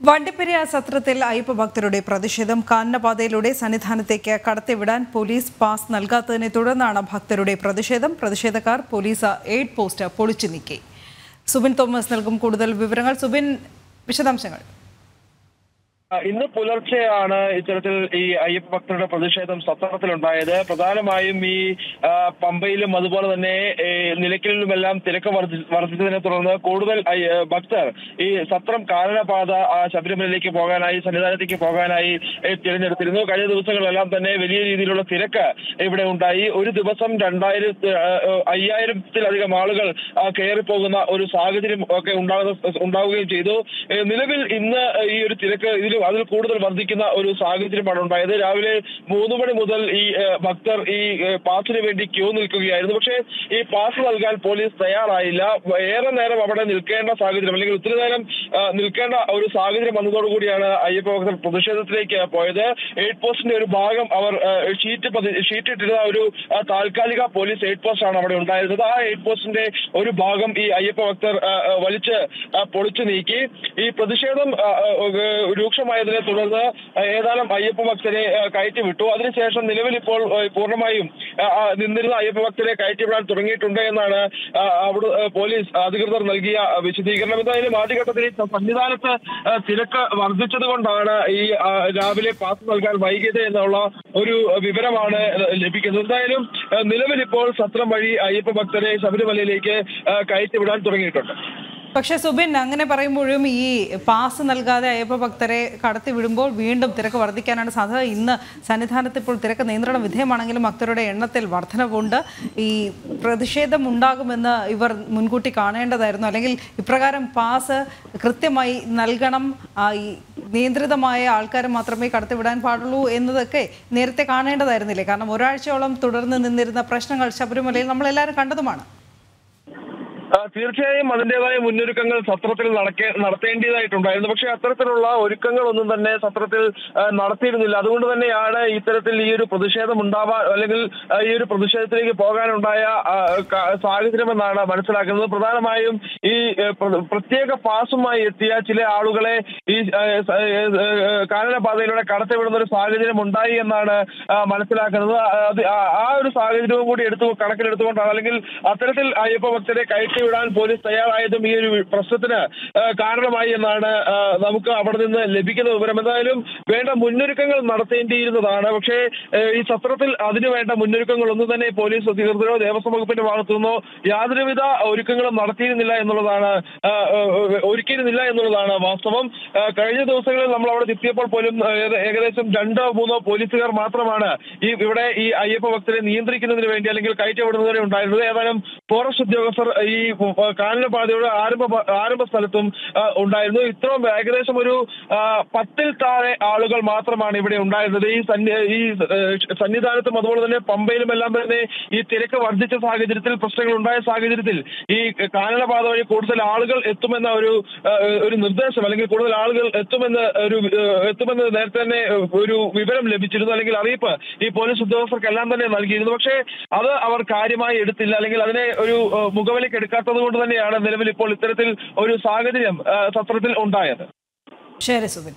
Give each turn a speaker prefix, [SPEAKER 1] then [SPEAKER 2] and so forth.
[SPEAKER 1] വണ്ടിപ്പെരിയാർ സത്രത്തിൽ അയ്യപ്പ ഭക്തരുടെ പ്രതിഷേധം കാനനപാതയിലൂടെ സന്നിധാനത്തേക്ക് കടത്തിവിടാൻ പോലീസ് പാസ് നൽകാത്തതിനെ തുടർന്നാണ് ഭക്തരുടെ പ്രതിഷേധം. പ്രതിഷേധക്കാർ പോലീസ് എയ്ഡ് പോസ്റ്റ് പൊളിച്ചു നീക്കി. സുബിൻ തോമസ് നൽകും കൂടുതൽ വിവരങ്ങൾ. സുബിൻ വിശദാംശങ്ങൾ.
[SPEAKER 2] ഇന്ന് പുലർച്ചെയാണ് ഇത്തരത്തിൽ ഈ അയ്യപ്പ ഭക്തരുടെ പ്രതിഷേധം സത്രത്തിലുണ്ടായത് പ്രധാനമായും ഈ പമ്പയിലും അതുപോലെ തന്നെ നിലയ്ക്കലിലുമെല്ലാം തിരക്ക് വർദ്ധി- വർദ്ധിച്ചതിനെ തുടർന്ന് കൂടുതൽ ഭക്തർ ഈ സത്രം കാരണപാത ആ, ശബരിമലയിലേക്ക് പോകാനായി സന്നിധാനത്തേക്ക് പോകാനായി തിരഞ്ഞെടുത്തിരുന്നു. കഴിഞ്ഞ ദിവസങ്ങളിലെല്ലാം തന്നെ വലിയ രീതിയിലുള്ള തിരക്ക് ഇവിടെ ഉണ്ടായി. ഒരു ദിവസം രണ്ടായിരത്തി അയ്യായിരത്തിലധികം ആളുകൾ കയറിപ്പോകുന്ന ഒരു സാഹചര്യം ഒക്കെ ഉണ്ടാകുന്ന ഉണ്ടാവുകയും ചെയ്തു. നിലവിൽ ഇന്ന് ഈ ഒരു തിരക്ക് ഇതിൽ അതിൽ കൂടുതൽ വർദ്ധിക്കുന്ന ഒരു സാഹചര്യമാണ് ഉണ്ടായത്. രാവിലെ മൂന്ന് മണി മുതൽ ഈ ഭക്തർ ഈ പാസിന് വേണ്ടി ക്യൂ നിൽക്കുകയായിരുന്നു. പക്ഷേ ഈ പാസ് നൽകാൻ പോലീസ് തയ്യാറായില്ല. ഏറെ നേരം അവിടെ നിൽക്കേണ്ട സാഹചര്യം അല്ലെങ്കിൽ ഒത്തിരി നേരം നിൽക്കേണ്ട ഒരു സാഹചര്യം വന്നതോടുകൂടിയാണ് അയ്യപ്പ ഭക്തർ പ്രതിഷേധത്തിലേക്ക് പോയത്. എയ്ഡ് പോസ്റ്റിന്റെ ഒരു ഭാഗം അവർ ഷീറ്റ് ഷീറ്റ് ഇട്ടിരുന്ന ഒരു താൽക്കാലിക പോലീസ് എയ്ഡ് പോസ്റ്റ് ആണ് അവിടെ ഉണ്ടായിരുന്നത്. ആ എയ്ഡ് പോസ്റ്റിന്റെ ഒരു ഭാഗം ഈ അയ്യപ്പ ഭക്തർ വലിച്ച് പൊളിച്ചു നീക്കി. ഈ പ്രതിഷേധം ആ, രൂക്ഷമായതിനെ തുടർന്ന് ഏതാനും അയ്യപ്പ ഭക്തരെ കയറ്റി വിട്ടു അതിനുശേഷം നിലവിൽ ഇപ്പോൾ പൂർണമായും നിന്നിരുന്ന അയ്യപ്പ ഭക്തരെ കയറ്റിവിടാൻ തുടങ്ങിയിട്ടുണ്ട് എന്നാണ് അവിടെ പോലീസ് അധികൃതർ നൽകിയ വിശദീകരണം. എന്തായാലും ആദ്യഘട്ടത്തിൽ സന്നിധാനത്ത് തിരക്ക് വർദ്ധിച്ചത് കൊണ്ടാണ് ഈ രാവിലെ പാസ് നൽകാൻ വൈകിയത് എന്നുള്ള ഒരു വിവരമാണ് ലഭിക്കുന്നത്. എന്തായാലും നിലവിൽ ഇപ്പോൾ സത്രം വഴി അയ്യപ്പ ഭക്തരെ ശബരിമലയിലേക്ക് കയറ്റിവിടാൻ തുടങ്ങിയിട്ടുണ്ട്.
[SPEAKER 1] പക്ഷേ സുബിൻ അങ്ങനെ പറയുമ്പോഴും ഈ പാസ് നൽകാതെ അയ്യപ്പ ഭക്തരെ കടത്തി വിടുമ്പോൾ വീണ്ടും തിരക്ക് വർദ്ധിക്കാനാണ് സാധ്യത. ഇന്ന് സന്നിധാനത്ത് ഇപ്പോൾ തിരക്ക് നിയന്ത്രണ വിധേയമാണെങ്കിലും ഭക്തരുടെ എണ്ണത്തിൽ വർധനവുണ്ട്. ഈ പ്രതിഷേധം ഉണ്ടാകുമെന്ന് ഇവർ മുൻകൂട്ടി കാണേണ്ടതായിരുന്നു. അല്ലെങ്കിൽ ഇപ്രകാരം പാസ് കൃത്യമായി നൽകണം. ഈ നിയന്ത്രിതമായ ആൾക്കാരെ മാത്രമേ കടത്തിവിടാൻ പാടുള്ളൂ എന്നതൊക്കെ നേരത്തെ കാണേണ്ടതായിരുന്നില്ലേ? കാരണം ഒരാഴ്ചയോളം തുടർന്ന് നിന്നിരുന്ന പ്രശ്നങ്ങൾ ശബരിമലയിൽ നമ്മളെല്ലാവരും കണ്ടതുമാണ്.
[SPEAKER 2] തീർച്ചയായും അതിന്റേതായ മുന്നൊരുക്കങ്ങൾ സത്രത്തിൽ നടക്കേ നടത്തേണ്ടതായിട്ടുണ്ടായിരുന്നു. പക്ഷേ അത്തരത്തിലുള്ള ഒരുക്കങ്ങളൊന്നും തന്നെ സത്രത്തിൽ നടത്തിയിരുന്നില്ല. അതുകൊണ്ട് തന്നെയാണ് ഇത്തരത്തിൽ ഈ ഒരു പ്രതിഷേധം ഉണ്ടാവാൻ അല്ലെങ്കിൽ ഈ ഒരു പ്രതിഷേധത്തിലേക്ക് പോകാനുണ്ടായ സാഹചര്യമെന്നാണ് മനസ്സിലാക്കുന്നത്. പ്രധാനമായും ഈ പ്രത്യേക പാസുമായി എത്തിയ ചില ആളുകളെ ഈ കാനനപാതയിലൂടെ കടത്തിവിടുന്ന ഒരു സാഹചര്യം ഉണ്ടായി എന്നാണ് മനസ്സിലാക്കുന്നത്. ആ, ഒരു സാഹചര്യവും കൂടി എടുത്തു കണക്കിലെടുത്തുകൊണ്ടാണ്. അല്ലെങ്കിൽ അത്തരത്തിൽ അയ്യപ്പ ഭക്തരെ കയറ്റിവിടാൻ പോലീസ് തയ്യാറായതും ഈ ഒരു പ്രശ്നത്തിന് കാരണമായി എന്നാണ് നമുക്ക് അവിടെ നിന്ന് ലഭിക്കുന്ന വിവരം. എന്തായാലും വേണ്ട മുന്നൊരുക്കങ്ങൾ നടത്തേണ്ടിയിരുന്നതാണ്. പക്ഷേ ഈ സത്രത്തിൽ അതിനു വേണ്ട മുന്നൊരുക്കങ്ങളൊന്നും തന്നെ പോലീസ് അധികൃതരോ ദേവസ്വം വകുപ്പിന്റെ ഭാഗത്തു നിന്നോ യാതൊരുവിധ ഒരുക്കങ്ങളും നടത്തിയിരുന്നില്ല എന്നുള്ളതാണ് ഒരുക്കിയിരുന്നില്ല എന്നുള്ളതാണ് വാസ്തവം. കഴിഞ്ഞ ദിവസങ്ങളിൽ നമ്മൾ അവിടെ എത്തിയപ്പോൾ പോലും ഏകദേശം രണ്ടോ മൂന്നോ പോലീസുകാർ മാത്രമാണ് ഈ ഇവിടെ ഈ അയ്യപ്പ ഭക്തരെ നിയന്ത്രിക്കുന്നതിന് വേണ്ടി അല്ലെങ്കിൽ കയറ്റവിടുന്നതിന് ഉണ്ടായിരുന്നത്. ഏതായാലും ഫോറസ്റ്റ് ഉദ്യോഗസ്ഥർ ഈ കാനനപാതയുടെ ആരംഭ ആരംഭ സ്ഥലത്തും ഉണ്ടായിരുന്നു. ഇത്രയും ഏകദേശം ഒരു പത്തിൽ താഴെ ആളുകൾ മാത്രമാണ് ഇവിടെ ഉണ്ടായിരുന്നത്. ഈ ഈ സന്നിധാനത്തും അതുപോലെ തന്നെ പമ്പയിലും എല്ലാം തന്നെ ഈ തിരക്ക് വർദ്ധിച്ച സാഹചര്യത്തിൽ പ്രശ്നങ്ങൾ ഉണ്ടായ സാഹചര്യത്തിൽ ഈ കാനനപാത വഴി കൂടുതൽ ആളുകൾ എത്തുമെന്ന ഒരു ഒരു നിർദ്ദേശം അല്ലെങ്കിൽ കൂടുതൽ ആളുകൾ എത്തുമെന്ന് ഒരു എത്തുമെന്ന് നേരത്തെ തന്നെ ഒരു വിവരം ലഭിച്ചിരുന്നു അല്ലെങ്കിൽ അറിയിപ്പ് ഈ പോലീസ് ഉദ്യോഗസ്ഥർക്കെല്ലാം തന്നെ നൽകിയിരുന്നു. പക്ഷേ അത് അവർ കാര്യമായി എടുത്തില്ല അല്ലെങ്കിൽ അതിനെ ഒരു മുഖവിലേക്ക് മുഖവിലേക്ക് എടുക്കാത്തത് കൊണ്ട് തന്നെയാണ് നിലവിൽ ഇപ്പോൾ ഇത്തരത്തിൽ ഒരു സാഹചര്യം സത്രത്തിൽ ഉണ്ടായത്.
[SPEAKER 1] ശരി സുബിൻ.